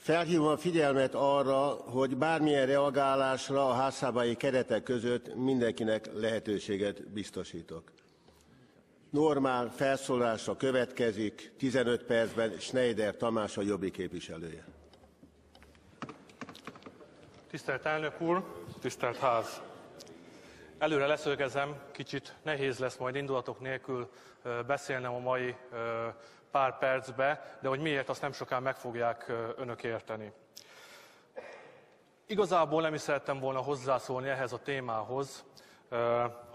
Felhívom a figyelmet arra, hogy bármilyen reagálásra a házszabályi keretek között mindenkinek lehetőséget biztosítok. Normál felszólásra következik 15 percben Schneider Tamás a Jobbi képviselője. Tisztelt elnök úr, tisztelt ház! Előre leszögezem, kicsit nehéz lesz majd indulatok nélkül beszélnem a mai pár percbe, de hogy miért, azt nem sokan meg fogják önök érteni. Igazából nem is szerettem volna hozzászólni ehhez a témához,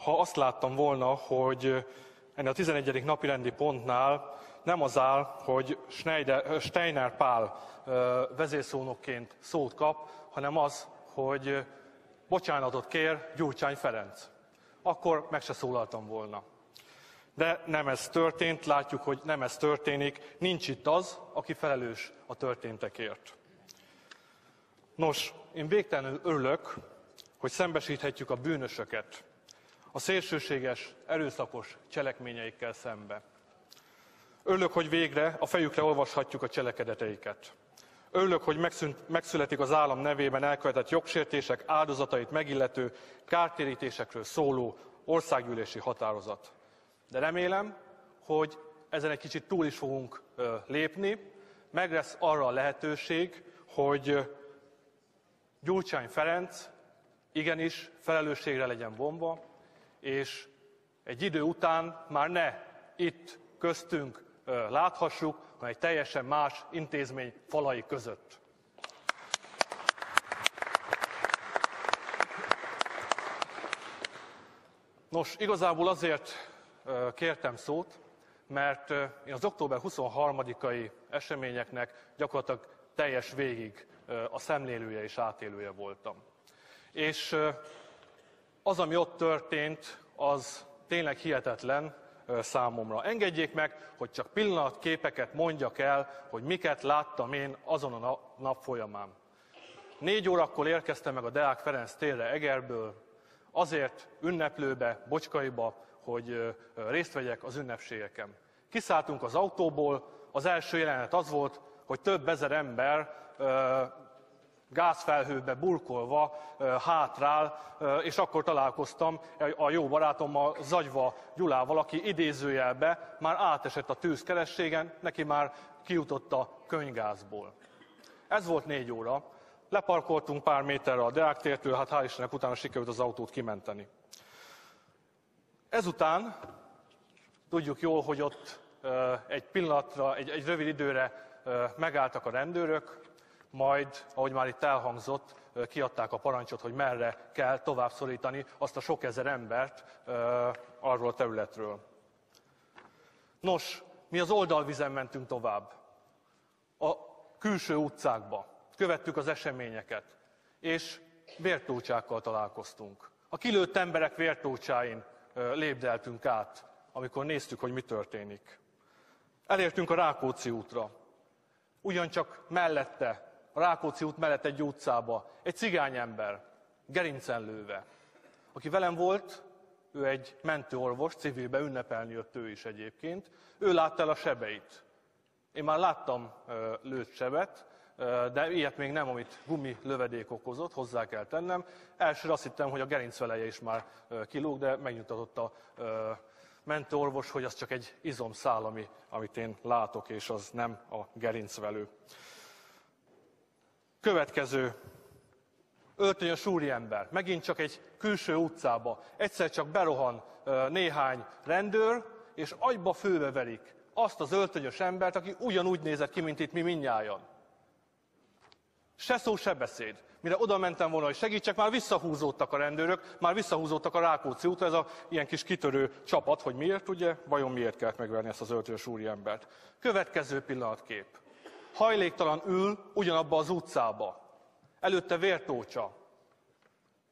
ha azt láttam volna, hogy ennél a 11. napi rendi pontnál nem az áll, hogy Schneider, Steiner Pál vezérszónokként szót kap, hanem az, hogy bocsánatot kér Gyurcsány Ferenc. Akkor meg se szólaltam volna. De nem ez történt, látjuk, hogy nem ez történik, nincs itt az, aki felelős a történtekért. Nos, én végtelenül örülök, hogy szembesíthetjük a bűnösöket a szélsőséges, erőszakos cselekményeikkel szembe. Örülök, hogy végre a fejükre olvashatjuk a cselekedeteiket. Örülök, hogy megszűnt, megszületik az állam nevében elkövetett jogsértések áldozatait megillető kártérítésekről szóló országgyűlési határozat. De remélem, hogy ezen egy kicsit túl is fogunk lépni, meg lesz arra a lehetőség, hogy Gyurcsány Ferenc igenis felelősségre legyen vonva, és egy idő után már ne itt köztünk láthassuk, hanem egy teljesen más intézmény falai között. Nos, igazából azért kértem szót, mert én az október 23-ai eseményeknek gyakorlatilag teljes végig a szemlélője és átélője voltam. És az, ami ott történt, az tényleg hihetetlen számomra. Engedjék meg, hogy csak pillanatképeket mondjak el, hogy miket láttam én azon a nap folyamán. Négy órakor érkeztem meg a Deák Ferenc térre Egerből, azért ünneplőbe, Bocskaiba, hogy részt vegyek az ünnepségeken. Kiszálltunk az autóból, az első jelenet az volt, hogy több ezer ember gázfelhőbe burkolva hátrál, és akkor találkoztam a jó barátommal, Zagyva Gyulával, aki idézőjelbe már átesett a tűzkerességen, neki már kijutott a könygázból. Ez volt négy óra. Leparkoltunk pár méterre a Deák tértől, hát hál' Istennek utána sikerült az autót kimenteni. Ezután tudjuk jól, hogy ott egy pillanatra, egy, egy rövid időre megálltak a rendőrök, majd, ahogy már itt elhangzott, kiadták a parancsot, hogy merre kell tovább szorítani azt a sok ezer embert arról a területről. Nos, mi az oldalvizen mentünk tovább. A külső utcákba. Követtük az eseményeket. És vértócsákkal találkoztunk. A kilőtt emberek vértócsáin lépdeltünk át, amikor néztük, hogy mi történik. Elértünk a Rákóczi útra. Ugyancsak mellette a Rákóczi út mellett egy utcába, egy cigány ember, gerincen lőve. Aki velem volt, ő egy mentőorvos, civilbe ünnepelni jött ő is egyébként. Ő látta el a sebeit. Én már láttam lőtt sebet, de ilyet még nem, amit gumi lövedék okozott, hozzá kell tennem. Elsőre azt hittem, hogy a gerincveleje is már kilóg, de megnyugtatott a mentőorvos, hogy az csak egy izomszál, ami, amit én látok, és az nem a gerincvelő. Következő öltönyös úriember, megint csak egy külső utcába, egyszer csak berohan néhány rendőr, és agyba főbe verik azt az öltönyös embert, aki ugyanúgy nézett ki, mint itt mi minnyájan. Se szó, se beszéd. Mire oda mentem volna, hogy segítsek, már visszahúzódtak a rendőrök, már visszahúzódtak a Rákóczi útra, ez a ilyen kis kitörő csapat, hogy miért, ugye, vajon miért kellett megverni ezt az öltönyös úriembert. Következő pillanatkép hajléktalan ül ugyanabba az utcába. Előtte vértócsa.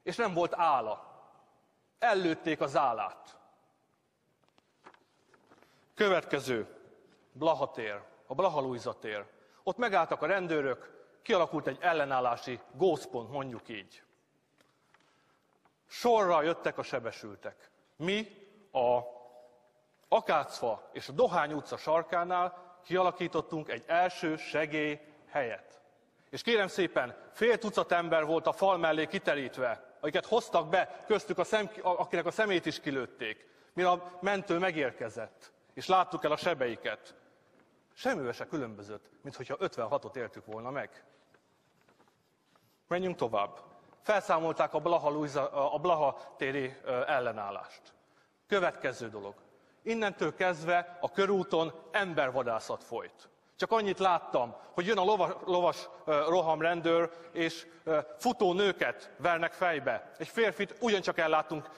És nem volt ála. Ellőtték az állát. Következő, Blaha tér, a Blaha Luisa tér. Ott megálltak a rendőrök, kialakult egy ellenállási gózpont, mondjuk így. Sorra jöttek a sebesültek. Mi a Akácfa és a Dohány utca sarkánál kialakítottunk egy első segély helyet. És kérem szépen, fél tucat ember volt a fal mellé kiterítve, akiket hoztak be, köztük a szem, akinek a szemét is kilőtték, mire a mentő megérkezett, és láttuk el a sebeiket. Semmivel se különbözött, mint hogyha 56-ot éltük volna meg. Menjünk tovább. Felszámolták a Blaha, Luisa, a Blaha téri ellenállást. Következő dolog. Innentől kezdve a körúton embervadászat folyt. Csak annyit láttam, hogy jön a lovas, lovas rohamrendőr, és futó nőket vernek fejbe. Egy férfit ugyancsak elláttunk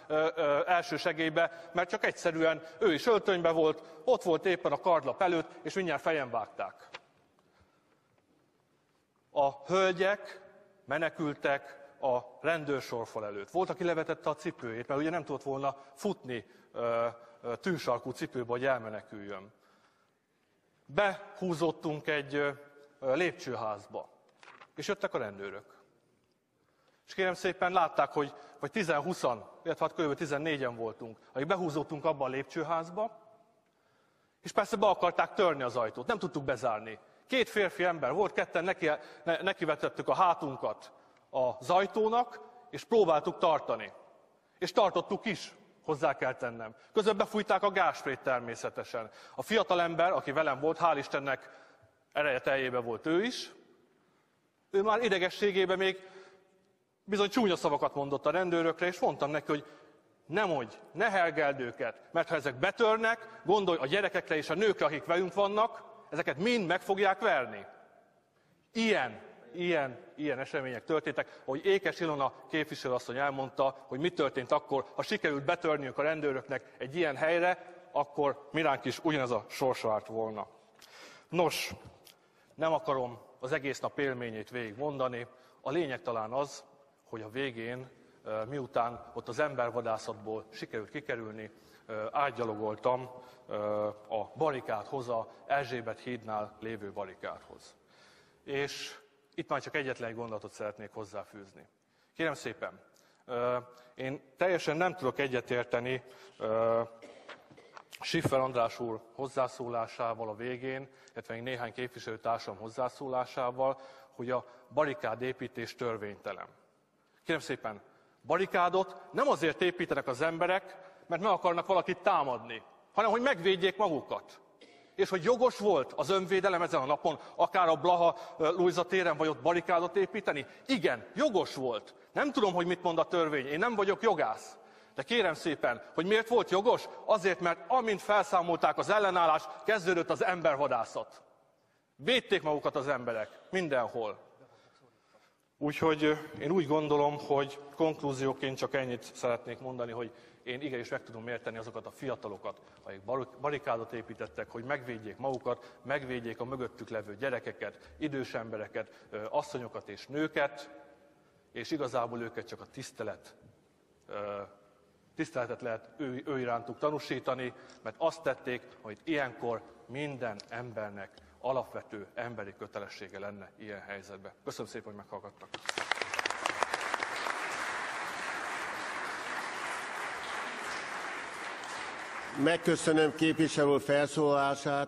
első segélybe, mert csak egyszerűen ő is öltönybe volt, ott volt éppen a kardlap előtt, és mindjárt fejen vágták. A hölgyek menekültek a rendőrsorfal előtt. Volt, aki levetette a cipőjét, mert ugye nem tudott volna futni tűsarkú cipőbe, hogy elmeneküljön behúzottunk egy lépcsőházba, és jöttek a rendőrök. És kérem szépen látták, hogy vagy 10-20, illetve hát kb. 14-en voltunk, akik behúzottunk abba a lépcsőházba, és persze be akarták törni az ajtót, nem tudtuk bezárni. Két férfi ember volt, ketten neki, ne, nekivetettük a hátunkat az ajtónak, és próbáltuk tartani. És tartottuk is hozzá kell tennem. Közben befújták a gásprét természetesen. A fiatalember, aki velem volt, hál' Istennek ereje teljébe volt ő is, ő már idegességében még bizony csúnya szavakat mondott a rendőrökre, és mondtam neki, hogy nem mondj, ne helgeld őket, mert ha ezek betörnek, gondolj a gyerekekre és a nőkre, akik velünk vannak, ezeket mind meg fogják verni. Ilyen ilyen, ilyen események történtek. Ahogy Ékes Ilona képviselőasszony elmondta, hogy mi történt akkor, ha sikerült betörniük a rendőröknek egy ilyen helyre, akkor miránk is ugyanez a sors várt volna. Nos, nem akarom az egész nap élményét végigmondani. A lényeg talán az, hogy a végén, miután ott az embervadászatból sikerült kikerülni, átgyalogoltam a barikádhoz, a Erzsébet hídnál lévő barikádhoz. És itt már csak egyetlen egy gondolatot szeretnék hozzáfűzni. Kérem szépen, én teljesen nem tudok egyetérteni Siffer András úr hozzászólásával a végén, illetve néhány képviselőtársam hozzászólásával, hogy a barikád építés törvénytelen. Kérem szépen, barikádot nem azért építenek az emberek, mert meg akarnak valakit támadni, hanem hogy megvédjék magukat és hogy jogos volt az önvédelem ezen a napon, akár a Blaha Luisa téren, vagy ott barikádot építeni? Igen, jogos volt. Nem tudom, hogy mit mond a törvény, én nem vagyok jogász. De kérem szépen, hogy miért volt jogos? Azért, mert amint felszámolták az ellenállást, kezdődött az embervadászat. Védték magukat az emberek mindenhol. Úgyhogy én úgy gondolom, hogy konklúzióként csak ennyit szeretnék mondani, hogy én igenis meg tudom érteni azokat a fiatalokat, akik barikádot építettek, hogy megvédjék magukat, megvédjék a mögöttük levő gyerekeket, idős embereket, asszonyokat és nőket, és igazából őket csak a tisztelet, tiszteletet lehet ő, ő irántuk tanúsítani, mert azt tették, hogy ilyenkor minden embernek alapvető emberi kötelessége lenne ilyen helyzetben. Köszönöm szépen, hogy meghallgattak. Megköszönöm képviselő felszólalását.